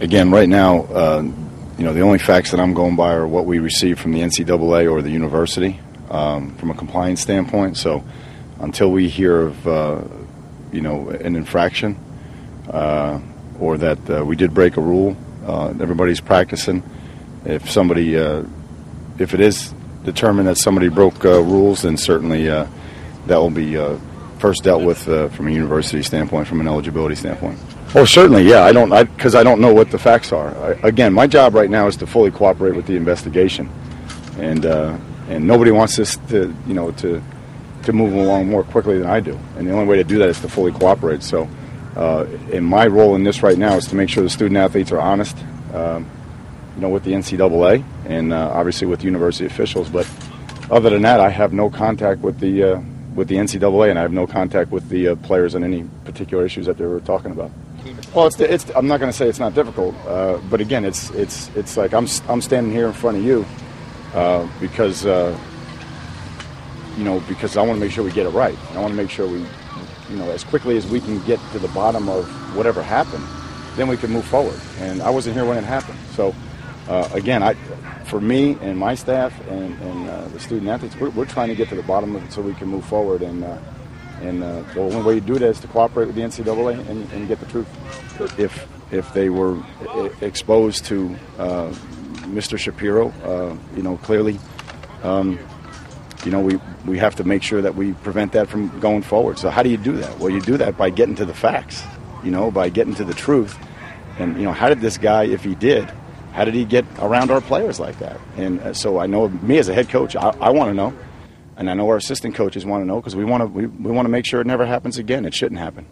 again, right now, uh, you know, the only facts that I'm going by are what we receive from the NCAA or the university um, from a compliance standpoint. So until we hear of, uh, you know, an infraction uh, or that uh, we did break a rule, uh, everybody's practicing. If somebody, uh, if it is determined that somebody broke rules, then certainly that will be first dealt with from a university standpoint, from an eligibility standpoint. Oh, certainly, yeah. I don't, because I, I, don't know what the facts are. I, again, my job right now is to fully cooperate with the investigation, and uh, and nobody wants this to, you know, to to move along more quickly than I do. And the only way to do that is to fully cooperate. So, uh, and my role in this right now is to make sure the student athletes are honest, um, you know, with the NCAA and uh, obviously with university officials. But other than that, I have no contact with the uh, with the NCAA, and I have no contact with the uh, players on any particular issues that they were talking about. Well, it's, it's I'm not going to say it's not difficult, uh, but again, it's it's it's like I'm I'm standing here in front of you uh, because uh, you know because I want to make sure we get it right. I want to make sure we you know as quickly as we can get to the bottom of whatever happened, then we can move forward. And I wasn't here when it happened, so uh, again, I for me and my staff and, and uh, the student athletes, we're, we're, trying to get to the bottom of it so we can move forward and uh, and uh, the only way you do that is to cooperate with the NCAA and, and get the truth. If if they were exposed to uh, Mr. Shapiro, uh, you know, clearly, um, you know, we, we have to make sure that we prevent that from going forward. So how do you do that? Well, you do that by getting to the facts, you know, by getting to the truth. And, you know, how did this guy, if he did, how did he get around our players like that? And uh, so I know me as a head coach, I, I want to know and I know our assistant coaches want to know because we want to we, we want to make sure it never happens again. It shouldn't happen.